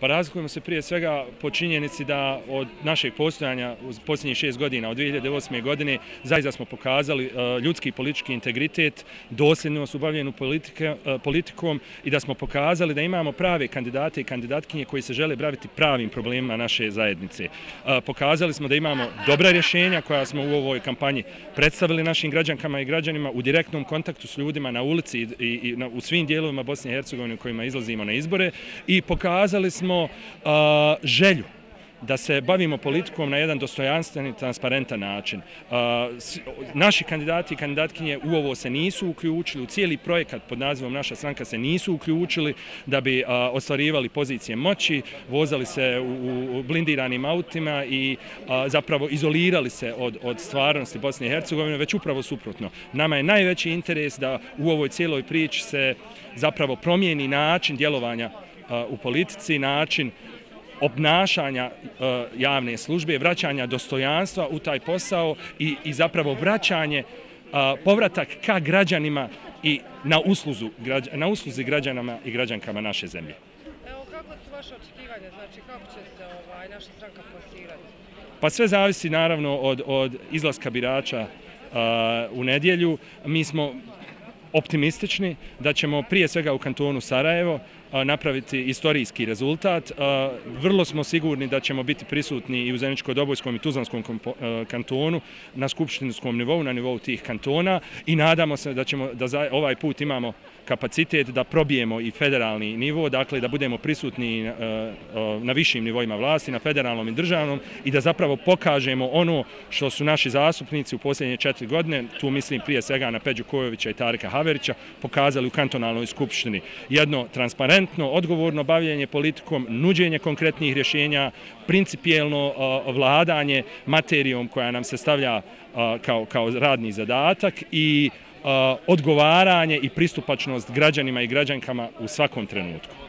Pa razlikujemo se prije svega po činjenici da od našeg postojanja u posljednjih šest godina, od 2008. godine, zaista smo pokazali e, ljudski i politički integritet, dosljednost u bavljenju e, politikom i da smo pokazali da imamo prave kandidate i kandidatkinje koji se žele braviti pravim problemima naše zajednice. E, pokazali smo da imamo dobra rješenja koja smo u ovoj kampanji predstavili našim građankama i građanima u direktnom kontaktu s ljudima na ulici i u svim dijelovima Bosne i Hercegovine u kojima izlazimo na izbore i pokazali smo smo uh, želju da se bavimo politikom na jedan dostojanstven i transparentan način. Uh, naši kandidati i kandidatkinje u ovo se nisu uključili, u cijeli projekat pod nazivom Naša stranka se nisu uključili da bi uh, ostvarivali pozicije moći, vozali se u blindiranim autima i zapravo izolirali se od stvarnosti Bosne i Hercegovine, već upravo suprotno. Nama je najveći interes da u ovoj cijeloj priči se zapravo promijeni način djelovanja u politici način obnašanja javne službe, vraćanja dostojanstva u taj posao i, i zapravo vraćanje povratak ka građanima i na, usluzu, na usluzi građanama i građankama naše zemlje. Evo, kako su vaše očekivanje? Znači, kako će se ovaj, naša stranka plasirati? Pa sve zavisi naravno od, od izlaska birača u nedjelju. Mi smo optimistični da ćemo prije svega u kantonu Sarajevo napraviti istorijski rezultat. Vrlo smo sigurni da ćemo biti prisutni i u Zeničko-Dobojskom i Tuzlanskom kantonu na skupštinskom nivou, na nivou tih kantona i nadamo se da ćemo da ovaj put imamo kapacitet da probijemo i federalni nivo, dakle da budemo prisutni e, e, na višim nivoima vlasti, na federalnom i državnom i da zapravo pokažemo ono što su naši zastupnici u posljednje četiri godine, tu mislim prije svega na Peđu Kojovića i Tarika Haverića, pokazali u kantonalnoj skupštini. Jedno transparentno transparentno, odgovorno bavljenje politikom, nuđenje konkretnih rješenja, principijelno e, vladanje materijom koja nam se stavlja kao, kao radni zadatak i odgovaranje i pristupačnost građanima i građankama u svakom trenutku.